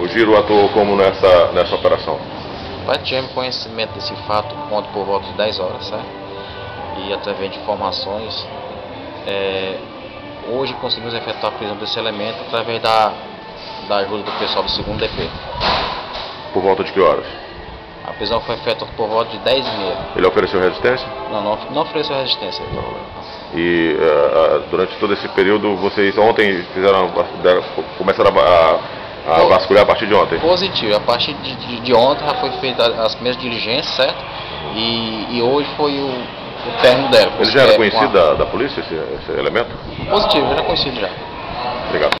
O Giro atuou como nessa, nessa operação? Pai, tivemos conhecimento desse fato ontem por volta de 10 horas, certo? E através de informações, é, hoje conseguimos efetuar a prisão desse elemento através da, da ajuda do pessoal do segundo DP. Por volta de que horas? A prisão foi efetuada por volta de 10 e meia. Ele ofereceu resistência? Não, não, não ofereceu resistência. E uh, durante todo esse período, vocês ontem fizeram, começaram a, a, a vasculhar a partir de ontem? Positivo. A partir de, de, de ontem já foi feita as primeiras diligências, certo? E, e hoje foi o, o término dela. Ele já era conhecido da, da polícia, esse, esse elemento? Positivo, já era conhecido já. Obrigado.